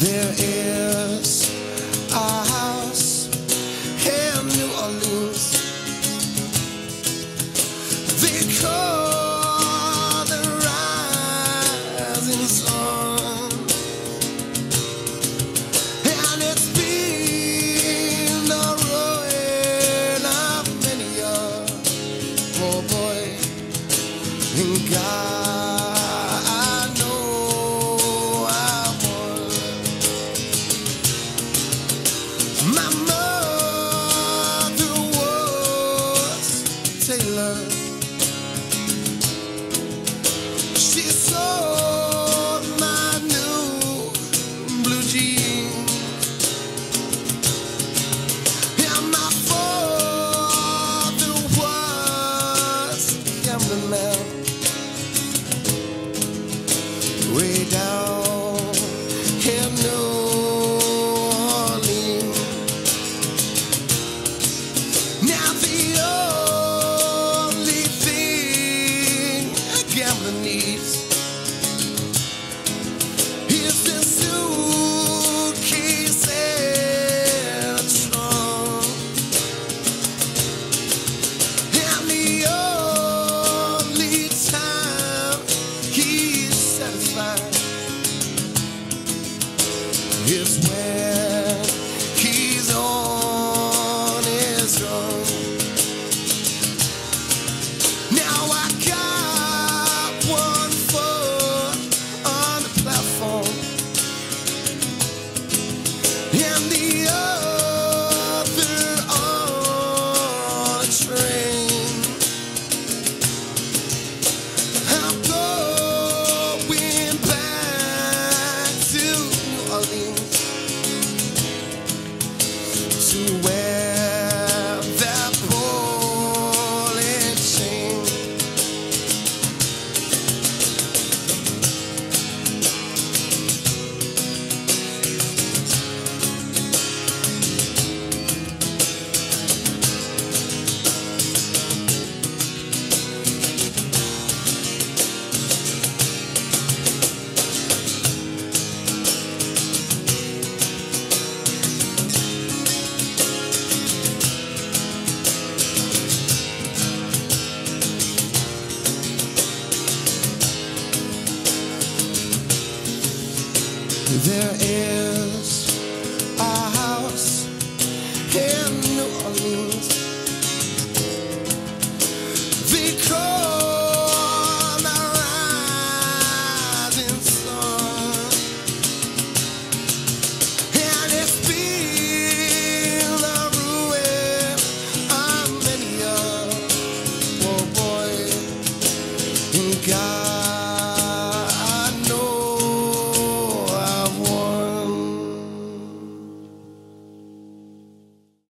There is a house in New Orleans. They call the rising sun, and it's been the ruin of many a poor boy God. sailor. She's so It's where. their air.